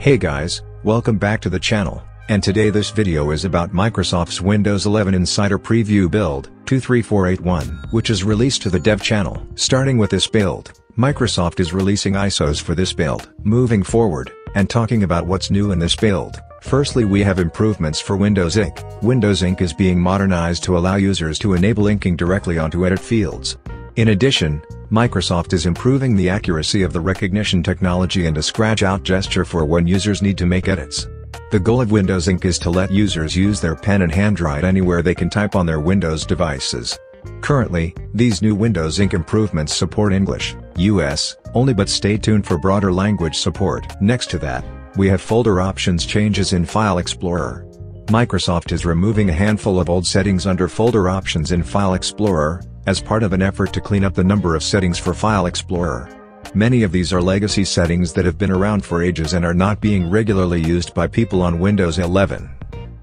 Hey guys, welcome back to the channel, and today this video is about Microsoft's Windows 11 Insider Preview build, 23481, which is released to the dev channel. Starting with this build, Microsoft is releasing ISOs for this build. Moving forward, and talking about what's new in this build, firstly we have improvements for Windows Ink. Windows Ink is being modernized to allow users to enable inking directly onto edit fields. In addition, Microsoft is improving the accuracy of the recognition technology and a scratch-out gesture for when users need to make edits. The goal of Windows Ink is to let users use their pen and handwrite anywhere they can type on their Windows devices. Currently, these new Windows Ink improvements support English, US, only but stay tuned for broader language support. Next to that, we have folder options changes in File Explorer. Microsoft is removing a handful of old settings under folder options in File Explorer, as part of an effort to clean up the number of settings for File Explorer. Many of these are legacy settings that have been around for ages and are not being regularly used by people on Windows 11.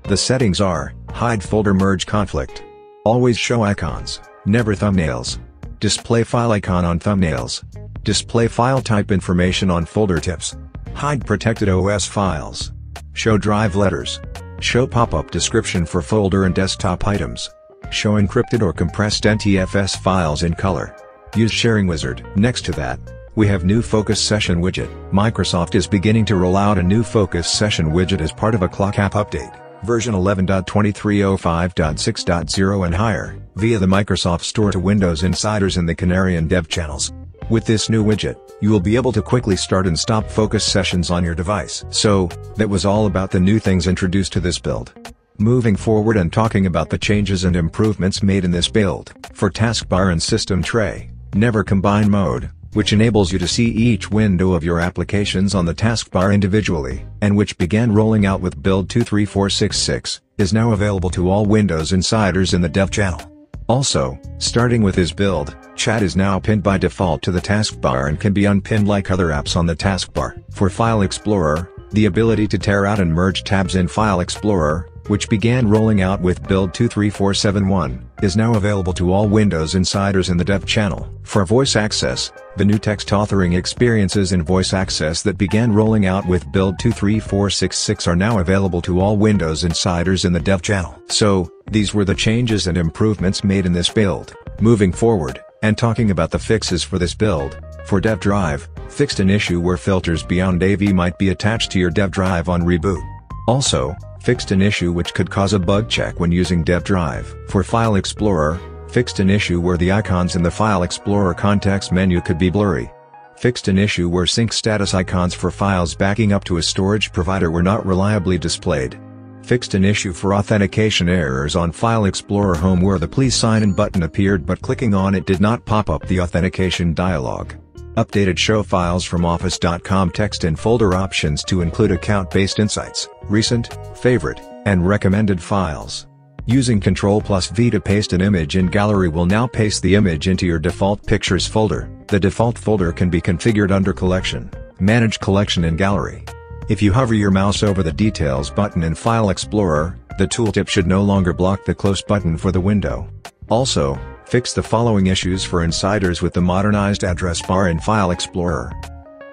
The settings are, Hide Folder Merge Conflict. Always show icons, never thumbnails. Display file icon on thumbnails. Display file type information on folder tips. Hide protected OS files. Show drive letters. Show pop-up description for folder and desktop items. Show encrypted or compressed NTFS files in color. Use Sharing Wizard. Next to that, we have new Focus Session widget. Microsoft is beginning to roll out a new Focus Session widget as part of a Clock app update, version 11.2305.6.0 and higher, via the Microsoft Store to Windows Insiders in the Canary and Dev channels. With this new widget, you will be able to quickly start and stop focus sessions on your device. So, that was all about the new things introduced to this build. Moving forward and talking about the changes and improvements made in this build, for taskbar and system tray, never combine mode, which enables you to see each window of your applications on the taskbar individually, and which began rolling out with build 23466, is now available to all Windows Insiders in the dev channel. Also, starting with his build, chat is now pinned by default to the taskbar and can be unpinned like other apps on the taskbar. For File Explorer, the ability to tear out and merge tabs in File Explorer, which began rolling out with build 23471, is now available to all Windows Insiders in the dev channel. For voice access, the new text authoring experiences in voice access that began rolling out with build 23466 are now available to all Windows Insiders in the dev channel. So, these were the changes and improvements made in this build. Moving forward, and talking about the fixes for this build, for dev drive, fixed an issue where filters beyond AV might be attached to your dev drive on reboot. Also, fixed an issue which could cause a bug check when using Dev Drive. For File Explorer, fixed an issue where the icons in the File Explorer context menu could be blurry. Fixed an issue where sync status icons for files backing up to a storage provider were not reliably displayed. Fixed an issue for authentication errors on File Explorer Home where the Please Sign In button appeared but clicking on it did not pop up the authentication dialog. Updated show files from Office.com text and folder options to include account-based insights, recent, favorite, and recommended files. Using Ctrl plus V to paste an image in Gallery will now paste the image into your default Pictures folder. The default folder can be configured under Collection, Manage Collection in Gallery. If you hover your mouse over the Details button in File Explorer, the tooltip should no longer block the Close button for the window. Also, Fix the following issues for insiders with the modernized address bar in File Explorer.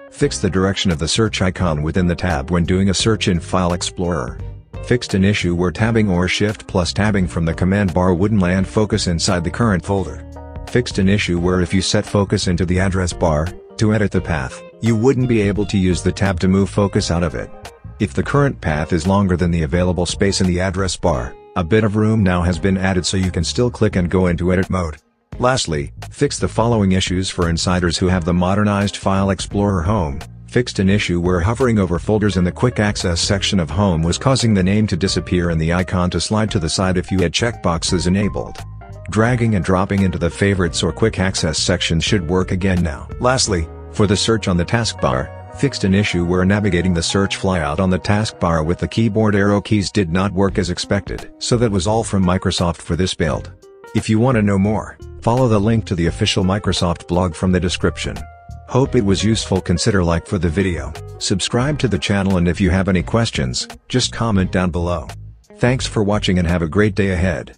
Fix the direction of the search icon within the tab when doing a search in File Explorer. Fixed an issue where tabbing or Shift plus tabbing from the command bar wouldn't land focus inside the current folder. Fixed an issue where if you set focus into the address bar, to edit the path, you wouldn't be able to use the tab to move focus out of it. If the current path is longer than the available space in the address bar, a bit of room now has been added so you can still click and go into edit mode. Lastly, fix the following issues for insiders who have the modernized File Explorer Home. Fixed an issue where hovering over folders in the Quick Access section of Home was causing the name to disappear and the icon to slide to the side if you had checkboxes enabled. Dragging and dropping into the Favorites or Quick Access section should work again now. Lastly, for the search on the taskbar, fixed an issue where navigating the search flyout on the taskbar with the keyboard arrow keys did not work as expected. So that was all from Microsoft for this build. If you want to know more, follow the link to the official Microsoft blog from the description. Hope it was useful consider like for the video, subscribe to the channel and if you have any questions, just comment down below. Thanks for watching and have a great day ahead.